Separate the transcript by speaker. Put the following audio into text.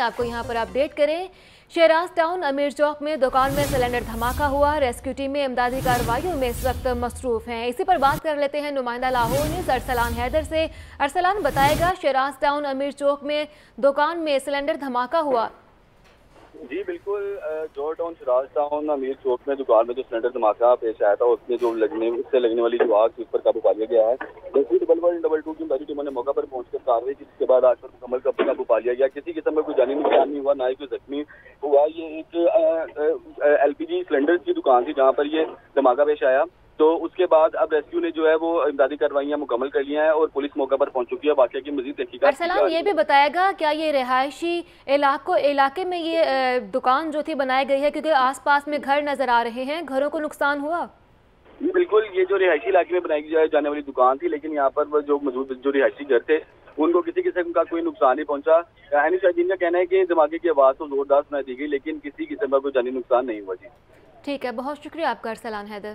Speaker 1: آپ کو یہاں پر اپ ڈیٹ کریں۔ شہراز ٹاؤن امیر چوک میں دکان میں سلینڈر دھماکہ ہوا۔ ریسکیو ٹیم میں امدادی کاروائیوں میں اس وقت مصروف ہیں۔ اسی پر بات کر لیتے ہیں نمائندہ لاہور نیوز ارسلان حیدر سے ارسلان بتائے گا، شہراز ٹاؤن امیر چوک میں دکان میں سلینڈر دھماکہ ہوا۔
Speaker 2: جی بالکل جو ٹاؤن سراج ٹاؤن امیر چوک میں دکان میں جو سلنڈر دھماکہ پیش آیا تھا، اس میں جو لگنے، اس سے لگنے والی جو آگ اس پر قابو پا لیا گیا ہے۔ ڈبل ون ڈبل ٹو کی باری ٹیموں نے موقع پر پہنچ کر کاروائی کی، جس کے بعد آج پر مکمل قابو پا لیا گیا کسی قسم کا کوئی جانی نقصان نہیں ہوا، نہ ہی کوئی زخمی ہوا یہ ایک ایل پی جی سلنڈر کی دکان تھی جہاں پر یہ دھماکہ پیش آیا۔ تو اس کے بعد اب ریسکیو نے جو ہے وہ امدادی کاروائیاں مکمل کر لیا ہے اور پولیس موقع پر پہنچ چکی ہے۔ واقعہ کی مزید تحقیقات ارسلام یہ بھی
Speaker 1: بتائے گا کیا یہ رہائشی علاقوں علاقے میں یہ دکان جو تھی بنائی گئی ہے کیونکہ آس پاس میں گھر نظر آ رہے ہیں گھروں کو نقصان ہوا؟
Speaker 2: جی بالکل یہ جو رہائشی علاقے میں بنائی جانے والی دکان تھی لیکن یہاں پر جو موجود جو رہائشی گھر تھے ان کو کسی قسم کا کوئی نقصان نہیں پہنچا۔ اینی شاہدین کا کہنا ہے کہ دھماکے کی آواز تو زوردار سنائی دی گئی لیکن کسی قسم کا کوئی جانی نقصان نہیں ہوا۔ جی۔
Speaker 1: ٹھیک ہے بہت شکریہ آپ کا ارسلان حیدر۔